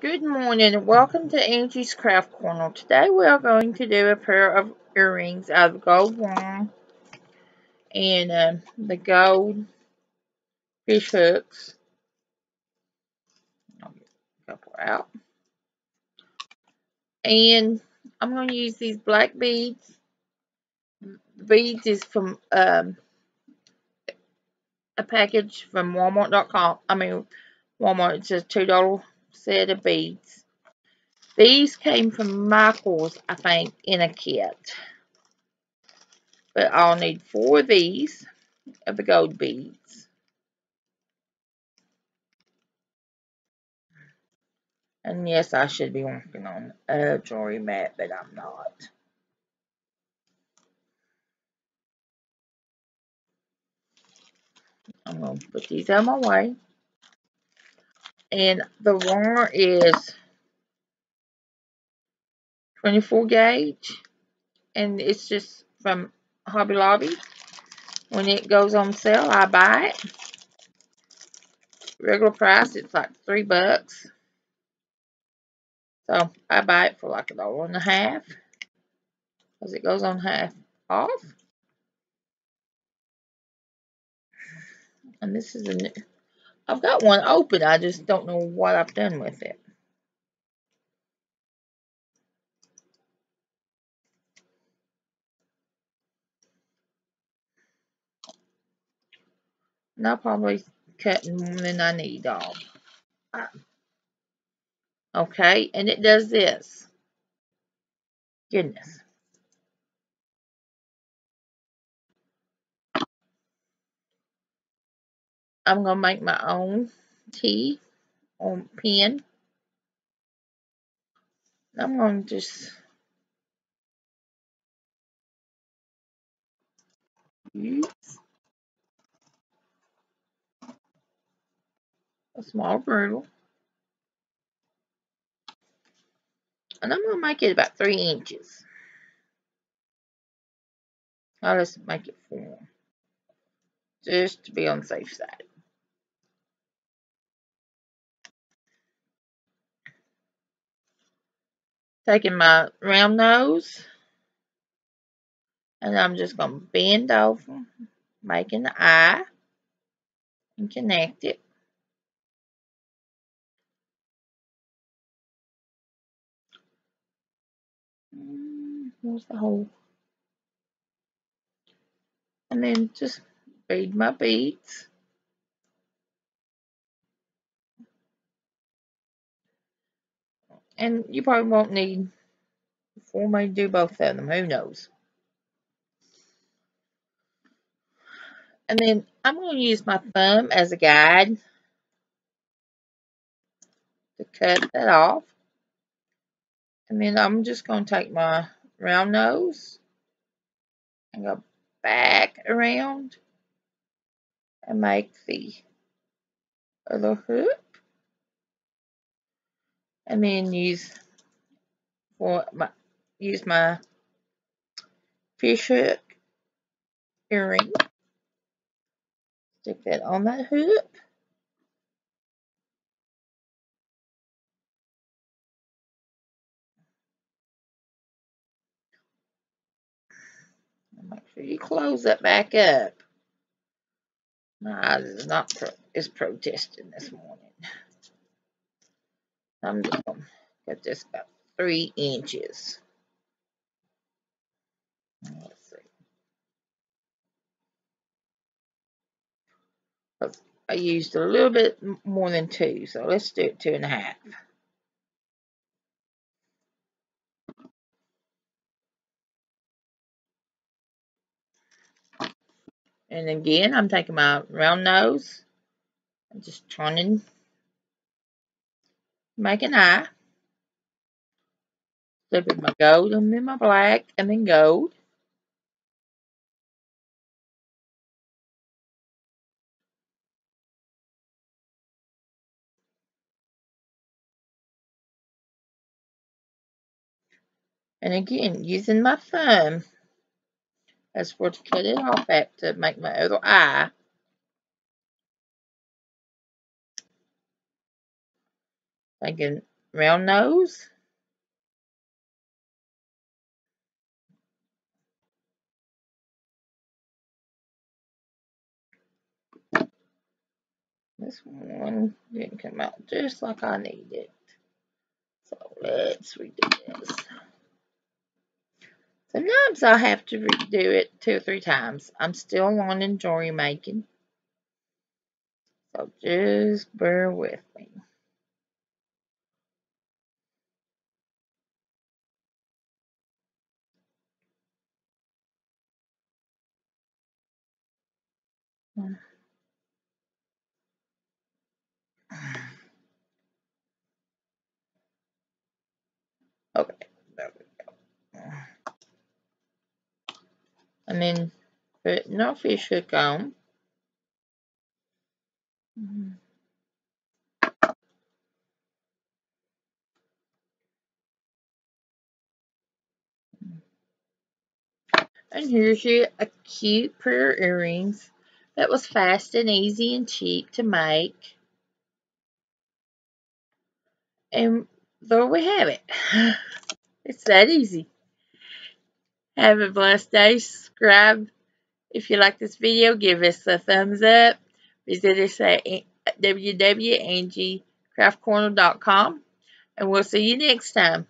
Good morning and welcome to Angie's Craft Corner. Today we are going to do a pair of earrings out of gold wire and um, the gold fish hooks. I'll get a couple out. And I'm going to use these black beads. The beads is from um, a package from Walmart.com. I mean, Walmart. It's a $2 set of beads. These came from Michael's, I think, in a kit. But I'll need four of these of the gold beads. And yes, I should be working on a jewelry mat, but I'm not. I'm going to put these out of my way. And the wire is 24 gauge. And it's just from Hobby Lobby. When it goes on sale, I buy it. Regular price, it's like three bucks. So I buy it for like a dollar and a half. Because it goes on half off. And this is a new, I've got one open. I just don't know what I've done with it. And I'll probably cut more than I need off. Okay, and it does this. Goodness. I'm going to make my own T on pen. I'm going to just use a small girdle. And I'm going to make it about three inches. I'll just make it four. Just to be on the safe side. Taking my round nose. And I'm just going to bend over. Making the eye. And connect it. Where's the hole? And then just bead my beads. And you probably won't need four may do both of them. Who knows? And then I'm going to use my thumb as a guide to cut that off. And then I'm just going to take my round nose and go back around and make the other hook. And then use for my use my fish hook earring. Stick that on that hoop Make sure you close that back up. My eyes is not pro is protesting this morning. I'm just gonna cut this about three inches. Let's see. I used a little bit more than two, so let's do it two and a half. And again, I'm taking my round nose and just turning, make an eye. Flipping my gold and then my black and then gold. And again, using my thumb as for to cut it off at to make my other eye. Taking round nose. This one didn't come out just like I needed. So let's redo this. Sometimes I have to redo it two or three times. I'm still learning jewelry making. So just bear with me. Okay, there we go. And then put no fish hook on. And here's your a cute pair of earrings that was fast and easy and cheap to make. And there we have it. It's that easy. Have a blessed day. Subscribe if you like this video. Give us a thumbs up. Visit us at www.angiecraftcorner.com. And we'll see you next time.